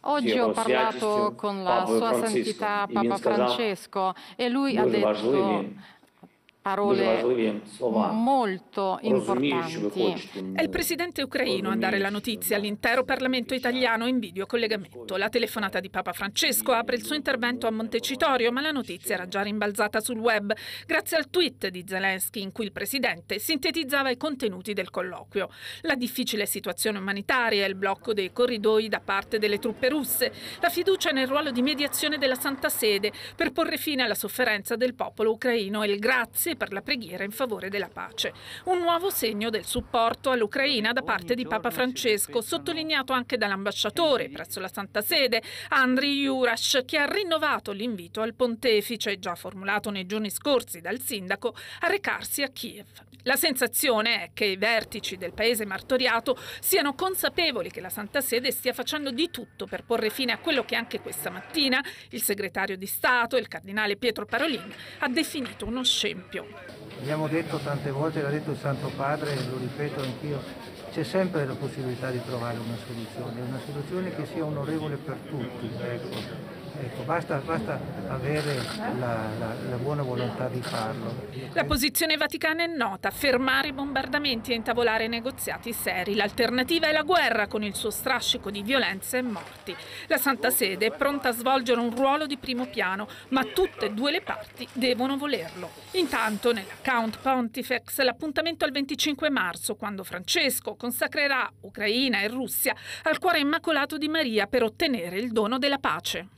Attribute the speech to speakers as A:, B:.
A: Oggi ho parlato con la sua santità Papa Francesco e lui ha detto parole molto importanti.
B: È il presidente ucraino a dare la notizia all'intero Parlamento italiano in videocollegamento. La telefonata di Papa Francesco apre il suo intervento a Montecitorio, ma la notizia era già rimbalzata sul web grazie al tweet di Zelensky in cui il presidente sintetizzava i contenuti del colloquio. La difficile situazione umanitaria, il blocco dei corridoi da parte delle truppe russe, la fiducia nel ruolo di mediazione della Santa Sede per porre fine alla sofferenza del popolo ucraino e il grazie per la preghiera in favore della pace. Un nuovo segno del supporto all'Ucraina da parte di Papa Francesco, sottolineato anche dall'ambasciatore presso la Santa Sede, Andriy Jurash, che ha rinnovato l'invito al pontefice, già formulato nei giorni scorsi dal sindaco, a recarsi a Kiev. La sensazione è che i vertici del paese martoriato siano consapevoli che la Santa Sede stia facendo di tutto per porre fine a quello che anche questa mattina il segretario di Stato, il cardinale Pietro Parolin, ha definito uno scempio.
C: Abbiamo detto tante volte, l'ha detto il Santo Padre, e lo ripeto anch'io, c'è sempre la possibilità di trovare una soluzione, una soluzione che sia onorevole per tutti. Ecco, basta, basta, avere la, la, la, buona volontà di farlo.
B: La posizione vaticana è nota, fermare i bombardamenti e intavolare negoziati seri. L'alternativa è la guerra con il suo strascico di violenze e morti. La Santa Sede è pronta a svolgere un ruolo di primo piano, ma tutte e due le parti devono volerlo. Intanto nell'account Pontifex l'appuntamento al 25 marzo, quando Francesco consacrerà Ucraina e Russia al cuore immacolato di Maria per ottenere il dono della pace.